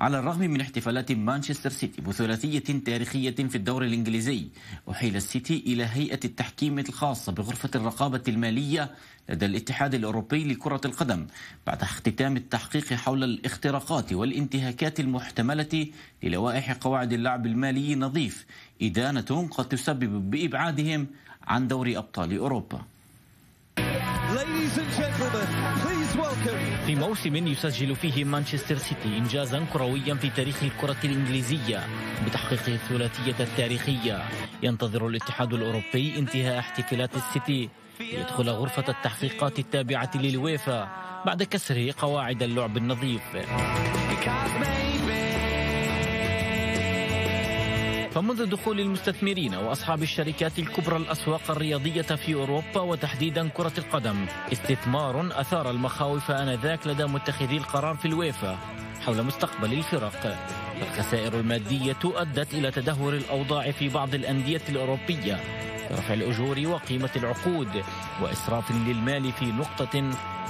على الرغم من احتفالات مانشستر سيتي بثلاثية تاريخية في الدوري الإنجليزي أحيل السيتي إلى هيئة التحكيم الخاصة بغرفة الرقابة المالية لدى الاتحاد الأوروبي لكرة القدم بعد اختتام التحقيق حول الاختراقات والانتهاكات المحتملة للوائح قواعد اللعب المالي نظيف إدانة قد تسبب بإبعادهم عن دوري أبطال أوروبا. في موسم يسجل فيه مانشستر سيتي إنجازا كرويا في تاريخ الكرة الإنجليزية بتحقيق الثلاثية التاريخية. ينتظر الاتحاد الأوروبي انتهاء احتفالات السيتي ليدخل غرفة التحقيقات التابعة للويفا بعد كسره قواعد اللعب النظيف. فمنذ دخول المستثمرين وأصحاب الشركات الكبرى الأسواق الرياضية في أوروبا وتحديدا كرة القدم استثمار أثار المخاوف آنذاك لدى متخذي القرار في الويفا. حول مستقبل الفرق. الخسائر المادية أدت إلى تدهور الأوضاع في بعض الأندية الأوروبية رفع الأجور وقيمة العقود وإسراف للمال في نقطة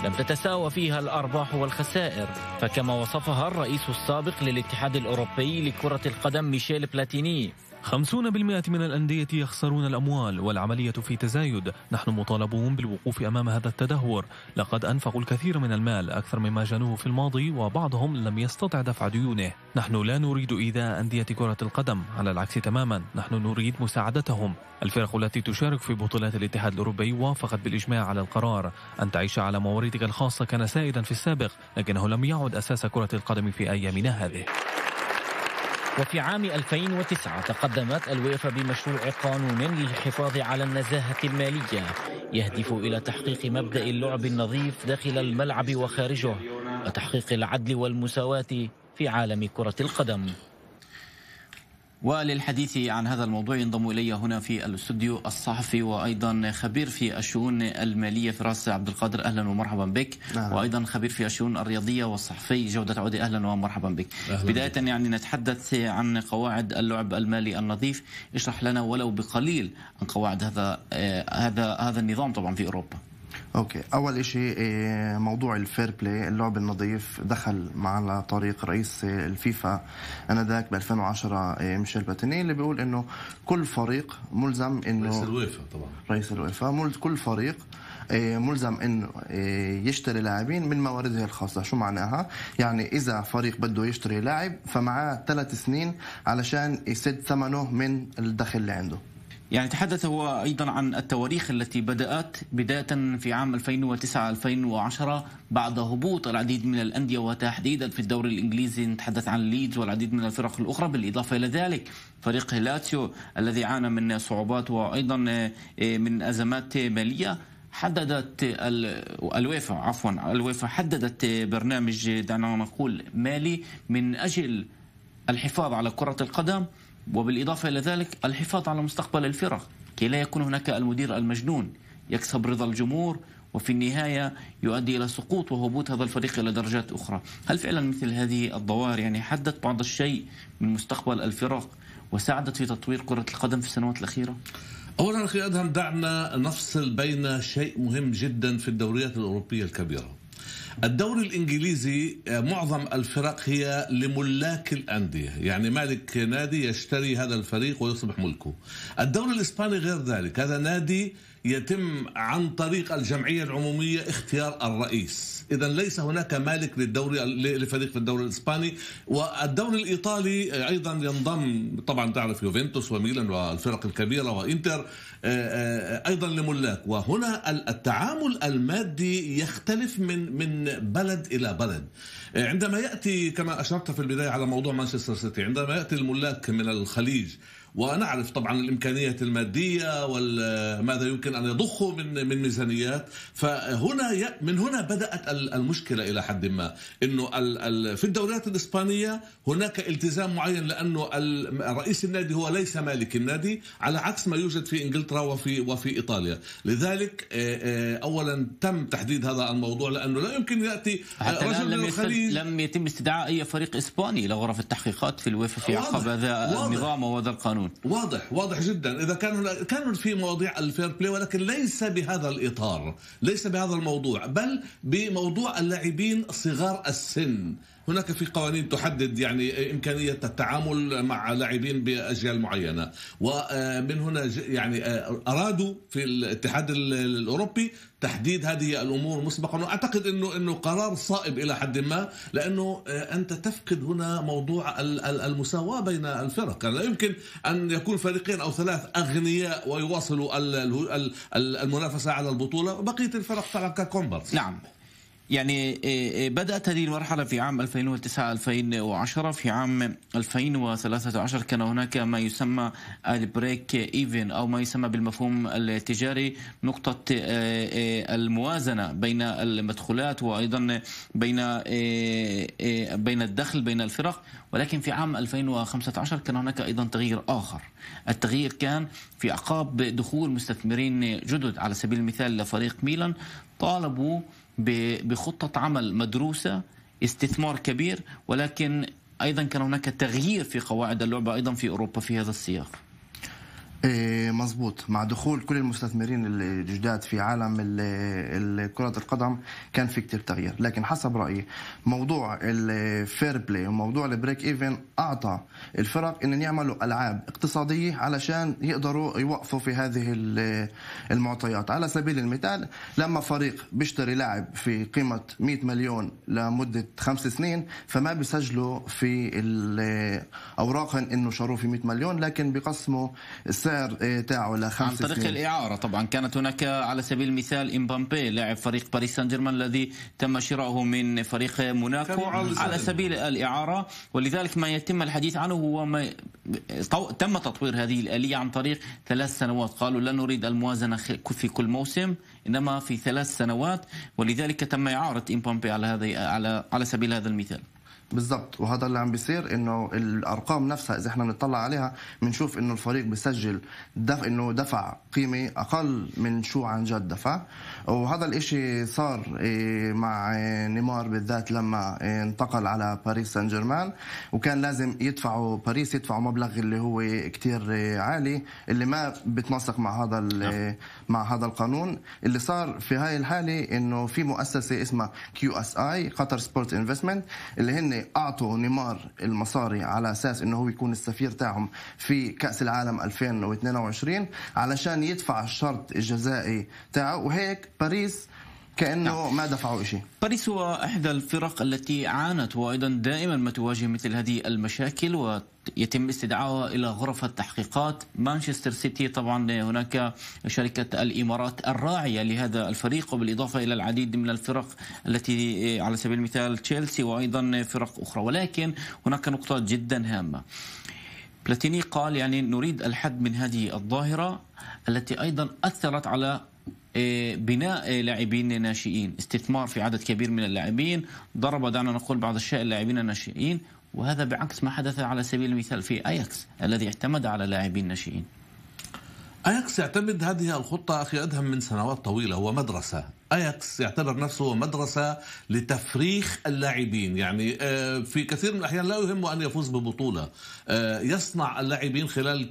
لم تتساوى فيها الأرباح والخسائر. فكما وصفها الرئيس السابق للاتحاد الأوروبي لكرة القدم ميشيل بلاتيني 50% من الأندية يخسرون الأموال والعملية في تزايد. نحن مطالبون بالوقوف أمام هذا التدهور. لقد أنفقوا الكثير من المال أكثر مما جنوه في الماضي وبعضهم لم يستطع دفع ديونه. نحن لا نريد إيذاء أندية كرة القدم. على العكس تماما نحن نريد مساعدتهم. الفرق التي تشارك في بطولات الاتحاد الأوروبي وافقت بالإجماع على القرار أن تعيش على مواردك الخاصة كان سائدا في السابق لكنه لم يعد أساس كرة القدم في أيامنا هذه. وفي عام 2009 تقدمت الويفا بمشروع قانون للحفاظ على النزاهة المالية يهدف إلى تحقيق مبدأ اللعب النظيف داخل الملعب وخارجه وتحقيق العدل والمساواة في عالم كرة القدم. وللحديث عن هذا الموضوع ينضم إلي هنا في الاستوديو الصحفي وأيضا خبير في الشؤون المالية فراس عبد القادر. أهلا ومرحبا بك. نعم. وأيضا خبير في الشؤون الرياضية والصحفي جودة عودي أهلا ومرحبا بك. أهلا بداية يعني نتحدث عن قواعد اللعب المالي النظيف. اشرح لنا ولو بقليل عن قواعد هذا آه هذا هذا النظام طبعا في أوروبا. okay. أول شيء إيه، موضوع ال fair play. اللعب النظيف دخل على طريق رئيس الفيفا آنذاك ب 2010 إيه، ميشيل باتيني اللي بيقول إنه كل فريق ملزم إنه رئيس الويفا طبعا. رئيس الويفا. كل فريق إيه، ملزم انه يشتري لاعبين من موارده الخاصة. شو معناها؟ يعني إذا فريق بده يشتري لاعب فمعاه ثلاث سنين علشان يسد ثمنه من الدخل اللي عنده. يعني تحدث هو أيضا عن التواريخ التي بدأت بداية في عام 2009-2010 بعد هبوط العديد من الأندية وتحديدا في الدوري الإنجليزي نتحدث عن ليدز والعديد من الفرق الأخرى بالإضافة إلى ذلك فريق لاتسيو الذي عانى من صعوبات وأيضا آه، من أزمات مالية حددت الويفا عفوا الويفا حددت برنامج دعنا نقول مالي من أجل الحفاظ على كرة القدم. وبالإضافة إلى ذلك الحفاظ على مستقبل الفرق كي لا يكون هناك المدير المجنون يكسب رضا الجمهور وفي النهاية يؤدي إلى سقوط وهبوط هذا الفريق إلى درجات أخرى هل فعلا مثل هذه الظواهر يعني حدت بعض الشيء من مستقبل الفرق وساعدت في تطوير كرة القدم في السنوات الأخيرة؟ أولا أخي أدهم دعنا نفصل بين شيء مهم جدا في الدوريات الأوروبية الكبيرة الدوري الإنجليزي آه، معظم الفرق هي لملاك الأندية، يعني مالك نادي يشتري هذا الفريق ويصبح ملكه. الدوري الإسباني غير ذلك، هذا نادي يتم عن طريق الجمعية العمومية اختيار الرئيس، إذا ليس هناك مالك للدوري لفريق في الدوري الإسباني، والدوري الإيطالي أيضا ينضم طبعا تعرف يوفنتوس وميلان والفرق الكبيرة وإنتر آه، آه، أيضا لملاك. وهنا التعامل المادي يختلف من من بلد إلى بلد. آه، عندما يأتي كما أشرت في البداية على موضوع مانشستر سيتي عندما يأتي الملاك من الخليج ونعرف طبعا الإمكانيات المادية وماذا يمكن أن يضخوا من من ميزانيات. فهنا من هنا بدأت المشكلة إلى حد ما. إنه في الدوريات الإسبانية هناك التزام معين لأنه رئيس النادي هو ليس مالك النادي على عكس ما يوجد في إنجلترا وفي وفي إيطاليا. لذلك اولا تم تحديد هذا الموضوع لأنه لا يمكن يأتي رجل لم, الخليج. لم يتم استدعاء أي فريق إسباني إلى غرف التحقيقات في الويفا في عقب هذا النظام وهذا القانون. القانون واضح واضح جدا. إذا كان كان في مواضيع ال fair play ولكن ليس بهذا الإطار ليس بهذا الموضوع بل بموضوع اللاعبين صغار السن. هناك في قوانين تحدد يعني إمكانية التعامل مع لاعبين بأجيال معينة. ومن هنا يعني أرادوا في الاتحاد الأوروبي تحديد هذه الأمور مسبقا. وأعتقد إنه إنه قرار صائب إلى حد ما لأنه أنت تفقد هنا موضوع المساواة بين الفرق. يعني لا يمكن أن يكون فريقين أو ثلاث أغنياء ويواصلوا المنافسة على البطولة. وبقيه الفرق تلعب ككومبرس نعم. يعني بدأت هذه المرحلة في عام 2009-2010 في عام 2013 كان هناك ما يسمى ال break even أو ما يسمى بالمفهوم التجاري نقطة الموازنة بين المدخولات وأيضا بين بين الدخل بين الفرق. ولكن في عام 2015 كان هناك أيضا تغيير آخر. التغيير كان في أعقاب دخول مستثمرين جدد. على سبيل المثال لفريق ميلان طالبوا بخطة عمل مدروسة استثمار كبير ولكن أيضا كان هناك تغيير في قواعد اللعبة أيضا في أوروبا في هذا السياق. مظبوط. مع دخول كل المستثمرين الجداد في عالم كرة القدم كان في كتير تغيير. لكن حسب رأيي موضوع ال fair play وموضوع ال break even أعطى الفرق ان يعملوا ألعاب اقتصادية علشان يقدروا يوقفوا في هذه المعطيات. على سبيل المثال لما فريق بيشتري لاعب في قيمة 100 مليون لمدة خمس سنين فما بيسجلوا في أوراقهم إنه شروه في 100 مليون لكن بيقسموا السعر تاعه لخمس عن طريق سنين. الإعارة طبعا كانت هناك على سبيل المثال إمبامبي لاعب فريق باريس سان جيرمان الذي تم شراؤه من فريق موناكو على سبيل الإعارة. ولذلك ما يتم الحديث عنه هو ما تم تطوير هذه الآلية عن طريق ثلاث سنوات. قالوا لا نريد الموازنة في كل موسم إنما في ثلاث سنوات. ولذلك تم إعارة إمبامبي على هذا على على سبيل هذا المثال. بالضبط. وهذا اللي عم بيصير إنه الأرقام نفسها إذا إحنا بنطلع عليها بنشوف إنه الفريق بيسجل دفع إنه دفع قيمة أقل من شو عن جد دفع. وهذا الإشي صار مع نيمار بالذات لما انتقل على باريس سان جيرمان وكان لازم يدفعوا باريس يدفعوا مبلغ اللي هو كتير عالي اللي ما بتنسق مع هذا مع هذا القانون. اللي صار في هاي الحالة إنه في مؤسسة اسمها QSI Qatar Sport Investment اللي هن أعطوا نيمار المصاري على أساس إنه هو يكون السفير تاعهم في كأس العالم 2022 علشان يدفع الشرط الجزائي تاعه. وهيك باريس كأنه نعم. ما دفعوا شيء باريس هو إحدى الفرق التي عانت وأيضا دائما ما تواجه مثل هذه المشاكل ويتم استدعائها إلى غرف التحقيقات مانشستر سيتي طبعا هناك شركة الإمارات الراعية لهذا الفريق وبالإضافة إلى العديد من الفرق التي على سبيل المثال تشيلسي وأيضا فرق أخرى. ولكن هناك نقطه جدا هامة. بلاتيني قال يعني نريد الحد من هذه الظاهرة التي أيضا أثرت على بناء لاعبين ناشئين. استثمار في عدد كبير من اللاعبين. ضرب دعنا نقول بعض الشيء اللاعبين الناشئين وهذا بعكس ما حدث على سبيل المثال في أياكس الذي اعتمد على لاعبين ناشئين. أياكس يعتمد هذه الخطة أخي أدهم من سنوات طويلة هو مدرسه آياكس يعتبر نفسه مدرسة لتفريخ اللاعبين. يعني في كثير من الأحيان لا يهمه أن يفوز ببطولة. يصنع اللاعبين خلال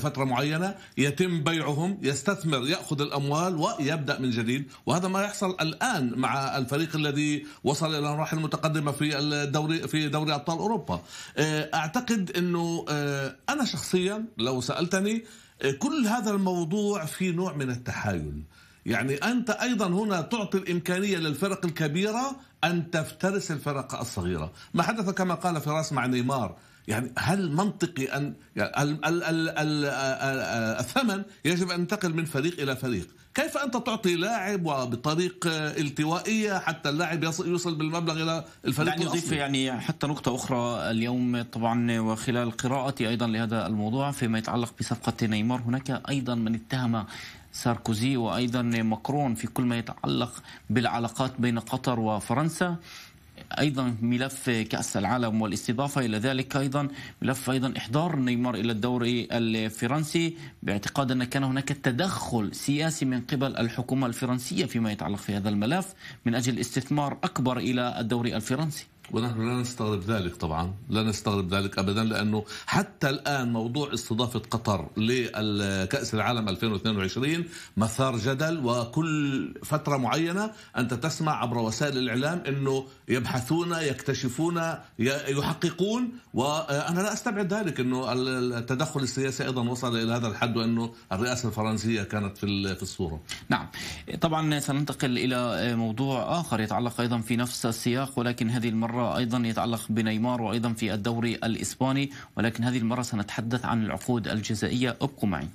فترة معينة يتم بيعهم يستثمر يأخذ الأموال ويبدأ من جديد. وهذا ما يحصل الآن مع الفريق الذي وصل إلى مراحل متقدمه في الدوري في دوري أبطال أوروبا. أعتقد إنه أنا شخصيا لو سألتني كل هذا الموضوع في نوع من التحايل. يعني أنت أيضا هنا تعطي الإمكانية للفرق الكبيرة أن تفترس الفرق الصغيرة. ما حدث كما قال فراس مع نيمار؟ يعني هل منطقي أن يعني ال ال ال ال الثمن يجب أن ينتقل من فريق إلى فريق؟ كيف أنت تعطي لاعب وبطريق التوائية حتى اللاعب يوصل بالمبلغ إلى الفريق يعني نضيف يعني حتى نقطة أخرى اليوم طبعا وخلال قراءتي أيضا لهذا الموضوع فيما يتعلق بصفقة نيمار هناك أيضا من اتهم ساركوزي وأيضا ماكرون في كل ما يتعلق بالعلاقات بين قطر وفرنسا. أيضا ملف كأس العالم والاستضافة إلى ذلك أيضا ملف أيضا إحضار نيمار إلى الدوري الفرنسي باعتقاد أن كان هناك تدخل سياسي من قبل الحكومة الفرنسية فيما يتعلق في هذا الملف من أجل استثمار أكبر إلى الدوري الفرنسي. ونحن لا نستغرب ذلك طبعا لا نستغرب ذلك ابدا لأنه حتى الآن موضوع استضافة قطر لكأس العالم 2022 مثار جدل وكل فترة معينة أنت تسمع عبر وسائل الإعلام إنه يبحثون يكتشفون يحققون وأنا لا أستبعد ذلك إنه التدخل السياسي أيضا وصل إلى هذا الحد وإنه الرئاسة الفرنسية كانت في في الصورة. نعم طبعا سننتقل إلى موضوع آخر يتعلق أيضا في نفس السياق ولكن هذه المرة أيضا يتعلق بنيمار وأيضا في الدوري الإسباني ولكن هذه المرة سنتحدث عن العقود الجزائية أبقوا معي.